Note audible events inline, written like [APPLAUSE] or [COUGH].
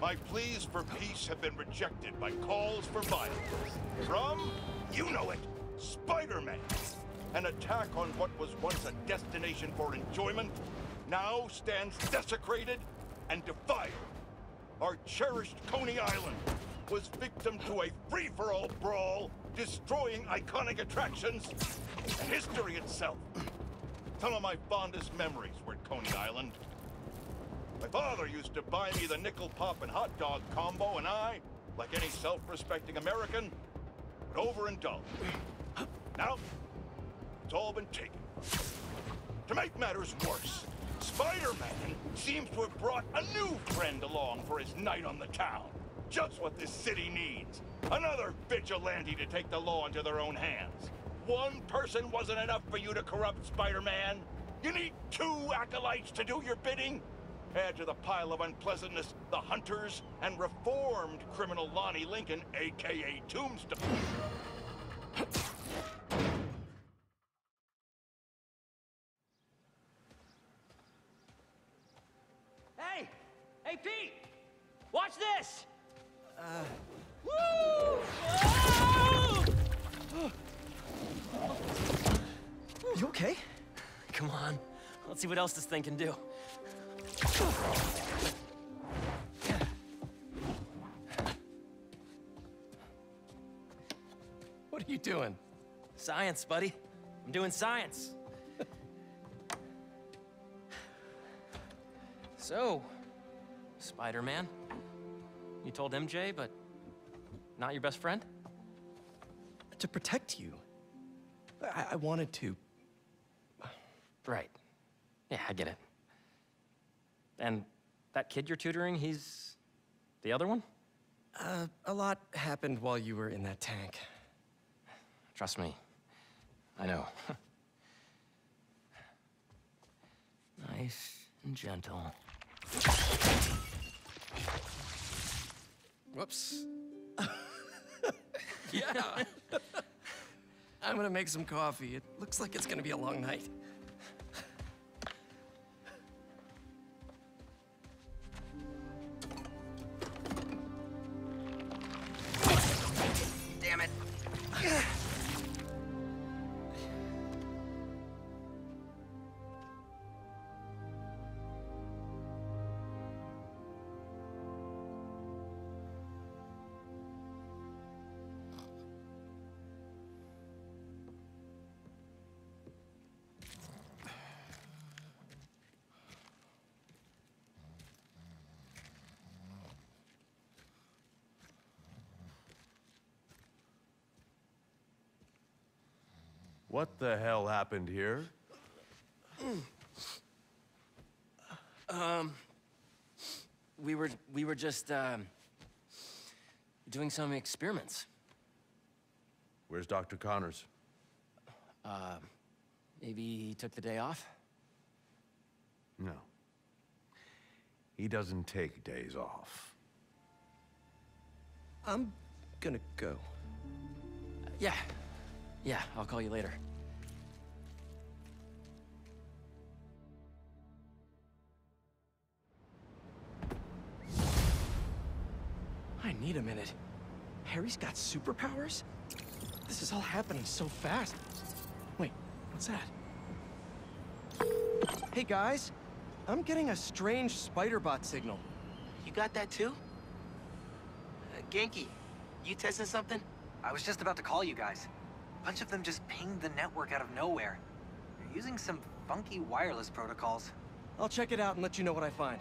My pleas for peace have been rejected by calls for violence. From, you know it, Spider-Man. An attack on what was once a destination for enjoyment now stands desecrated and defiled. Our cherished Coney Island was victim to a free-for-all brawl, destroying iconic attractions and history itself. Some of my fondest memories were at Coney Island. My father used to buy me the nickel pop and hot dog combo, and I, like any self-respecting American, would overindulge. Now, it's all been taken. To make matters worse, Spider-Man seems to have brought a new friend along for his night on the town. Just what this city needs. Another vigilante to take the law into their own hands. One person wasn't enough for you to corrupt Spider-Man. You need two acolytes to do your bidding? Add to the pile of unpleasantness the hunters and reformed criminal Lonnie Lincoln, aka Tombstone. Hey! Hey, Pete! Watch this! Uh... Woo! You okay? Come on. Let's see what else this thing can do. What are you doing? Science, buddy. I'm doing science. so, Spider-Man, you told MJ, but not your best friend? To protect you. I, I wanted to. Right. Yeah, I get it. And that kid you're tutoring, he's the other one? Uh, a lot happened while you were in that tank. Trust me. I know. nice and gentle. Whoops. [LAUGHS] yeah. [LAUGHS] I'm gonna make some coffee. It looks like it's gonna be a long night. What the hell happened here? Um, we were we were just um, doing some experiments. Where's Dr. Connors? Uh, maybe he took the day off. No. He doesn't take days off. I'm gonna go. Yeah, yeah. I'll call you later. I need a minute. Harry's got superpowers? This is all happening so fast. Wait, what's that? Hey guys, I'm getting a strange spider-bot signal. You got that too? Uh, Ganke, you testing something? I was just about to call you guys. A bunch of them just pinged the network out of nowhere. They're using some funky wireless protocols. I'll check it out and let you know what I find.